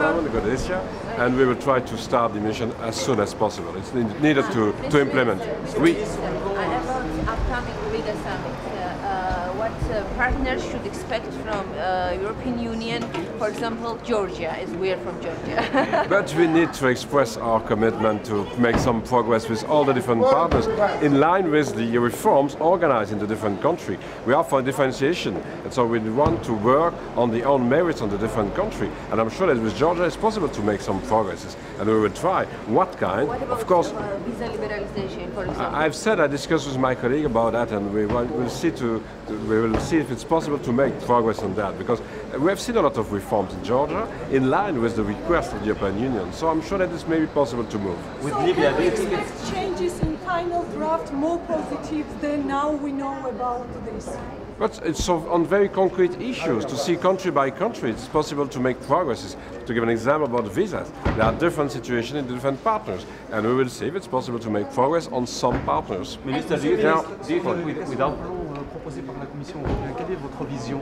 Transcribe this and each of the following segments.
Diamond Godesia, and we will try to start the mission as soon as possible. It's needed to, to implement. We, what uh, partners should expect from uh, European Union? For example, Georgia, as we are from Georgia. but we need to express our commitment to make some progress with all the different partners in line with the reforms organized in the different country. We are for differentiation, and so we want to work on the own merits on the different country. And I'm sure that with Georgia it's possible to make some progresses, and we will try. What kind? what Of course, uh, visa liberalization, for example? I've said I discussed with my colleague about that, and we'll see to we will see if it's possible to make progress on that because we have seen a lot of reforms in Georgia in line with the request of the European Union. So I'm sure that this may be possible to move. With So Libya, can do we you think it's expect changes in final draft more positive than now we know about this? But it's on very concrete issues to see country by country. It's possible to make progresses. To give an example about visas, there are different situations in different partners, and we will see if it's possible to make progress on some partners. Minister, do you think, Now- do you think with- without plan proposé par la Commission européenne, quelle est votre vision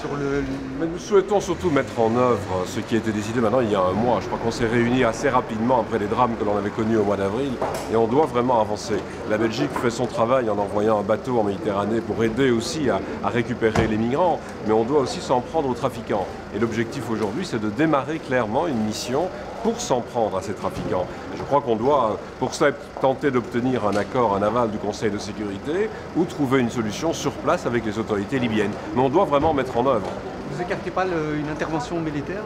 sur le, nous souhaitons surtout mettre en œuvre ce qui a été décidé maintenant il y a un mois. Je crois qu'on s'est réunis assez rapidement après les drames que l'on avait connus au mois d'avril et on doit vraiment avancer. La Belgique fait son travail en envoyant un bateau en Méditerranée pour aider aussi à récupérer les migrants, mais on doit aussi s'en prendre aux trafiquants. Et l'objectif aujourd'hui, c'est de démarrer clairement une mission pour s'en prendre à ces trafiquants. Je crois qu'on doit, pour cela, tenter d'obtenir un accord, un aval du Conseil de sécurité ou trouver une solution sur place avec les autorités libyennes. Mais on doit vraiment mettre en œuvre. vous écartez pas une intervention militaire?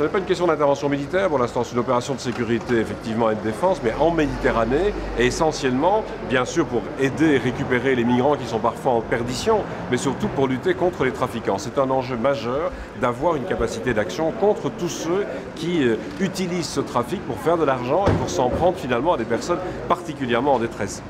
Ce n'est pas une question d'intervention militaire pour l'instant, c'est une opération de sécurité effectivement et de défense, mais en Méditerranée et essentiellement, bien sûr, pour aider et récupérer les migrants qui sont parfois en perdition, mais surtout pour lutter contre les trafiquants. C'est un enjeu majeur d'avoir une capacité d'action contre tous ceux qui euh, utilisent ce trafic pour faire de l'argent et pour s'en prendre finalement à des personnes particulièrement en détresse.